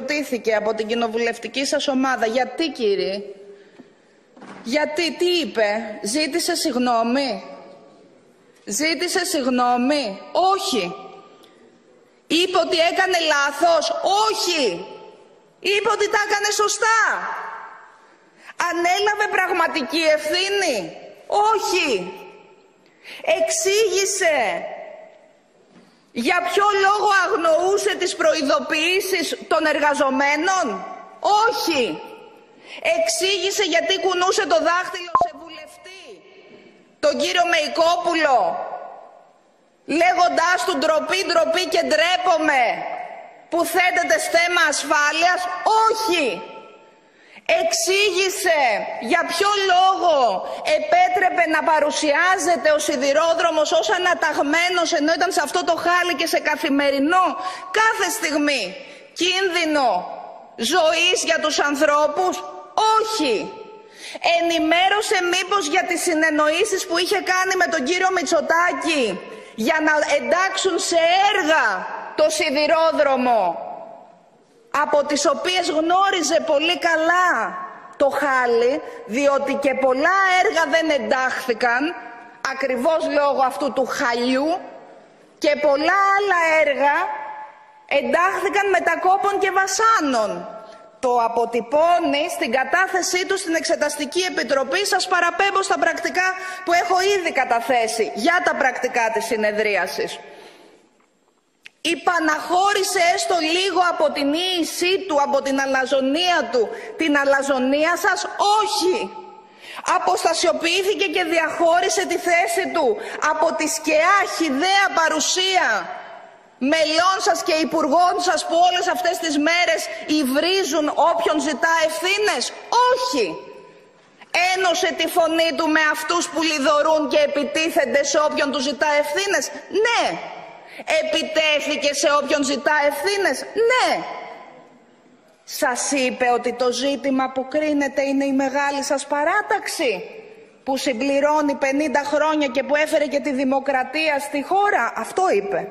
ρωτήθηκε από την κοινοβουλευτική σας ομάδα. Γιατί κύριε; Γιατί, τι είπε; Ζήτησε συγγνώμη; Ζήτησε συγγνώμη; Όχι. Είπε ότι έκανε λάθος; Όχι. Είπε ότι τα έκανε σωστά. Ανέλαβε πραγματική ευθύνη; Όχι. Εξήγησε για ποιο λόγο αγνοούσε τις προειδοποιήσεις των εργαζομένων; Όχι. Εξήγησε γιατί κουνούσε το δάχτυλο σε βουλευτή, τον κύριο Μεϊκόπουλο, λέγοντάς του ντροπή, ντροπή και ντρέπομαι που θέτεται θέμα ασφάλειας. Όχι εξήγησε για ποιο λόγο επέτρεπε να παρουσιάζεται ο σιδηρόδρομος ως αναταγμένος ενώ ήταν σε αυτό το χάλι και σε καθημερινό κάθε στιγμή κίνδυνο ζωής για τους ανθρώπους; Όχι. Ενημέρωσε μήπως για τις συνεννοήσεις που είχε κάνει με τον κύριο Μητσοτάκη για να εντάξουν σε έργα το σιδηρόδρομο από τις οποίες γνώριζε πολύ καλά το χάλι, διότι και πολλά έργα δεν εντάχθηκαν, ακριβώς λόγω αυτού του χαλιού, και πολλά άλλα έργα εντάχθηκαν μετακόπων και βασάνων. Το αποτυπώνει στην κατάθεσή του στην Εξεταστική Επιτροπή. Σας παραπέμπω στα πρακτικά που έχω ήδη καταθέσει για τα πρακτικά της συνεδρίασης υπαναχώρησε έστω λίγο από την ίησή του, από την αλαζονία του, την αλαζονία σας, όχι. Αποστασιοποιήθηκε και διαχώρισε τη θέση του από τη σκεά χιδαία παρουσία μελών σας και υπουργών σας που όλες αυτές τις μέρες υβρίζουν όποιον ζητά ευθύνες. Όχι. Ένωσε τη φωνή του με αυτούς που λιδωρούν και επιτίθενται σε όποιον του ζητά ευθύνες. Ναι. Επιτέθηκε σε όποιον ζητά ευθύνες. Ναι. Σας είπε ότι το ζήτημα που κρίνεται είναι η μεγάλη σας παράταξη που συμπληρώνει 50 χρόνια και που έφερε και τη δημοκρατία στη χώρα. Αυτό είπε.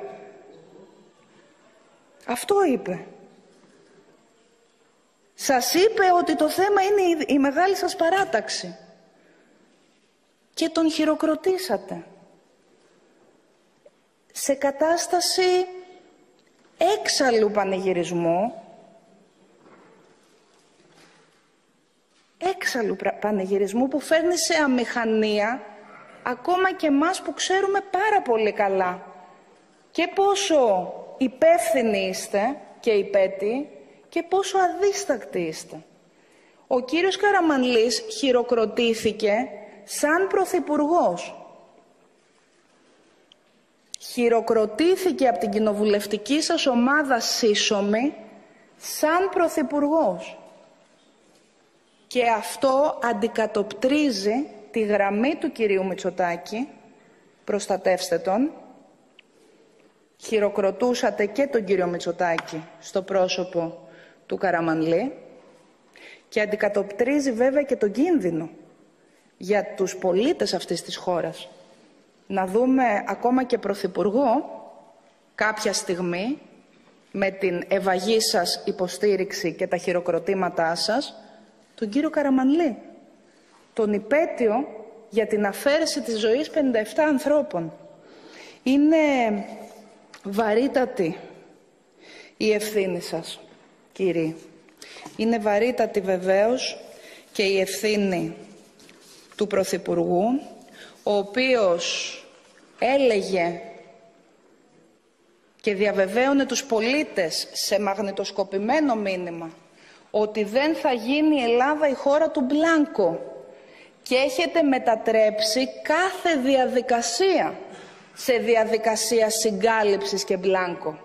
Αυτό είπε. Σας είπε ότι το θέμα είναι η μεγάλη σας παράταξη. Και τον χειροκροτήσατε σε κατάσταση έξαλλου πανηγυρισμού, έξαλλου πανηγυρισμού που φέρνει σε αμηχανία ακόμα και μας που ξέρουμε πάρα πολύ καλά. Και πόσο υπεύθυνοι είστε και υπέτη και πόσο αδίστακτοι είστε. Ο κύριος Καραμανλής χειροκροτήθηκε σαν πρωθυπουργός χειροκροτήθηκε από την κοινοβουλευτική σας ομάδα σύσσωμη σαν Πρωθυπουργός. Και αυτό αντικατοπτρίζει τη γραμμή του κυρίου Μητσοτάκη, προστατεύστε τον, χειροκροτούσατε και τον κύριο Μητσοτάκη στο πρόσωπο του Καραμανλή. Και αντικατοπτρίζει βέβαια και τον κίνδυνο για τους πολίτες αυτής της χώρας να δούμε ακόμα και Πρωθυπουργό κάποια στιγμή με την ευαγή σας υποστήριξη και τα χειροκροτήματά σας, τον κύριο Καραμανλή, τον υπέτειο για την αφαίρεση της ζωής 57 ανθρώπων. Είναι βαρύτατη η ευθύνη σας, κύριοι. Είναι βαρύτατη βεβαίως και η ευθύνη του Πρωθυπουργού ο οποίος έλεγε και διαβεβαίωνε τους πολίτες σε μαγνητοσκοπημένο μήνυμα ότι δεν θα γίνει η Ελλάδα η χώρα του Μπλάνκο και έχετε μετατρέψει κάθε διαδικασία σε διαδικασία συγκάλυψης και Μπλάνκο.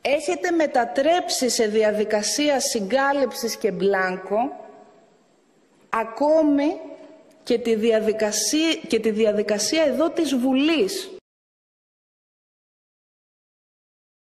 Έχετε μετατρέψει σε διαδικασία συγκάλυψης και Μπλάνκο ακόμη και τη διαδικασία, και τη διαδικασία εδώ της Βουλής